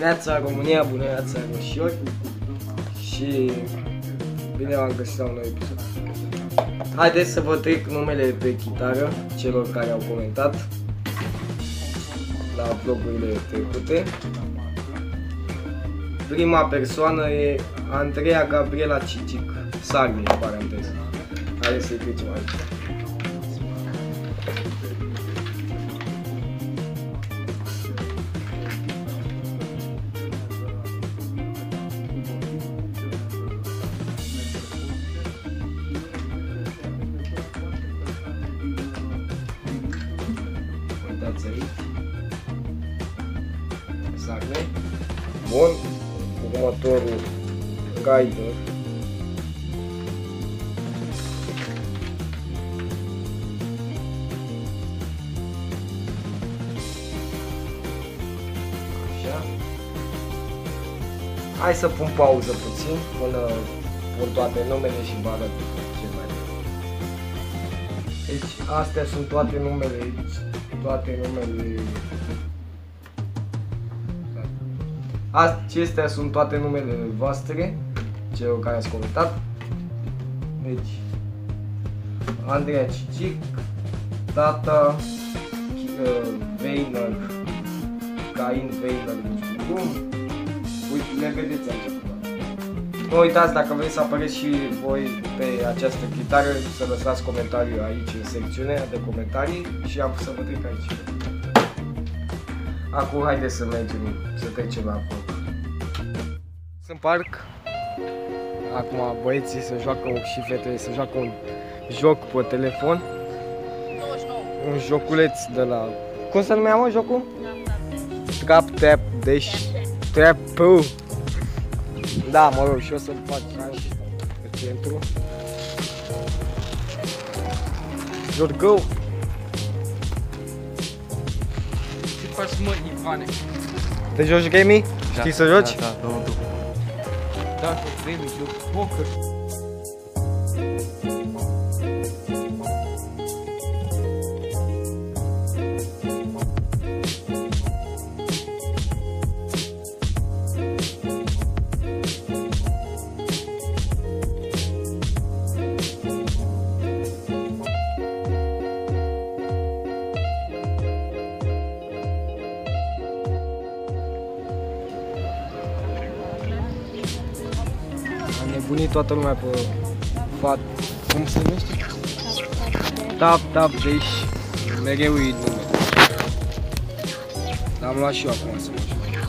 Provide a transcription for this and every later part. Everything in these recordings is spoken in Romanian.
Neața România, bună neața roșiori și bine v-am găsit la un nou episod. Haideți să vă trec numele pe chitară celor care au comentat la vlogurile trecute. Prima persoană e Andreea Gabriela Cicic, Sarni, în paranteză. Haideți să-i trecem aici. Sarni. Bun. Următorul Gaider. Așa. Hai să pun pauză puțin până pun toate numele și vă arăt ce mai Deci astea sunt toate numele aici, toate numele Acestea sunt toate numele voastre, celor care ați comentat. Deci, Andreea Cicic, tata, uh, Weiner, Cain Weiner, nu știu cum. Uite, le vedeți aici. Nu uitați, dacă vreți să apăreți și voi pe această chitară, să lăsați comentariu aici în secțiunea de comentarii și am să vă trec aici. Acum haideți să mergem, să trecem la vlog. Sunt parc. Acum băieții se joacă și fetele se joacă un joc pe telefon. Un joculeț de la... Cum se numea mă jocul? Trap Tap Dash Trap Da, mă rog, și o să-l fac aici pe centru. Jorgău! Faci mă, Ivane? Te joci gaming? Știi să joci? Da, da, da, da. Da, joc gaming, joc poker. Nebunit toată lumea pe fat. Cum se numește? Tap, tap, deci mereu e nume. L-am luat și eu acum să mă joc.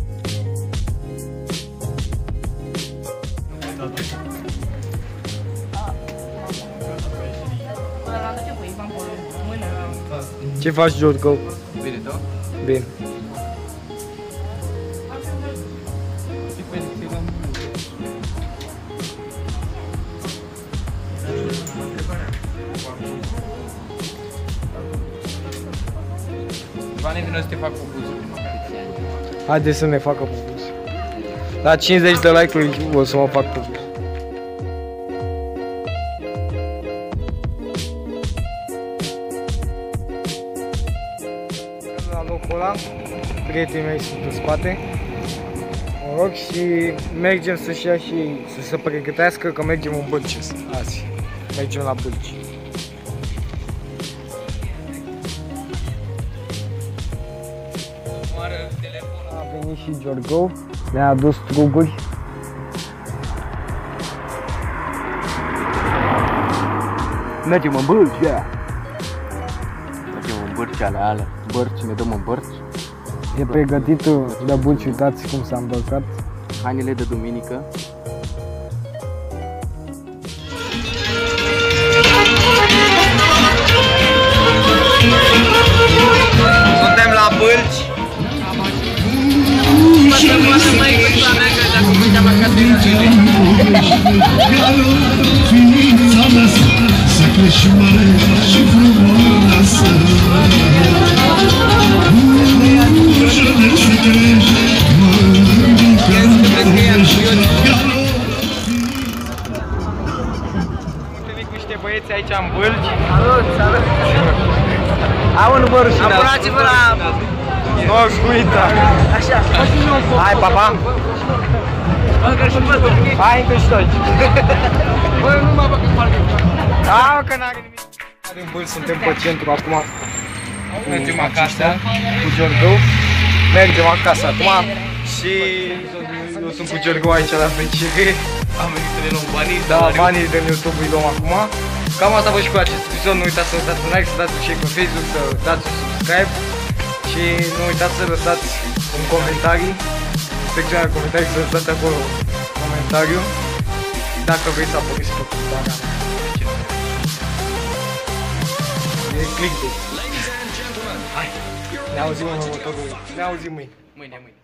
Ce faci, Jorgo? Bine, da? Bine. Ivane, vină să te fac cu buzul. Haideți să ne facă pupus. La 50 de like-uri o să mă fac pupus. La locul ăla, prietenii mei sunt în spate. Mă rog și mergem să-și ia și să se pregătească că mergem în bălci azi. Mergem la bălci. Venit și Giorgou, ne-a adus struguri. Mergem în bărci, ia! Mergem în bărci alea, alea. Bărci, ne dăm în bărci. E pregătit de bulci, uitați cum s-a îmbrăcat. Hainele de duminică. Suntem și mare și frumoasă Ușă de să crești, mărică Întâlnit cu niște băieți aici în bălci. Salut, salut! Am un număr și Apurați-vă la Noc cu Inta. Așa. Hai, pa, pa. Bagă și văd. Hai, încă și toți. Bă, nu mă bag în parcă. Da, că n-are nimic. În bâl, suntem pe centru acum. Mergem acasă. Cu Giorgău. Mergem acasă acum. Și eu sunt cu Giorgău aici la FCR. Am venit să ne luăm banii. Da, banii de YouTube îi luăm acum. Cam asta vă și cu acest episod. Nu uitați să dați un like, să dați un share pe Facebook, să dați un subscribe. Și nu uitați să lăsați un comentariu. Secțiunea de comentarii să lăsați acolo un comentariu. Dacă vreți să apăreți pe cântarea. E clickbait. Hai, ne auzim în următorul. Ne auzim mâine. Mâine, mâine.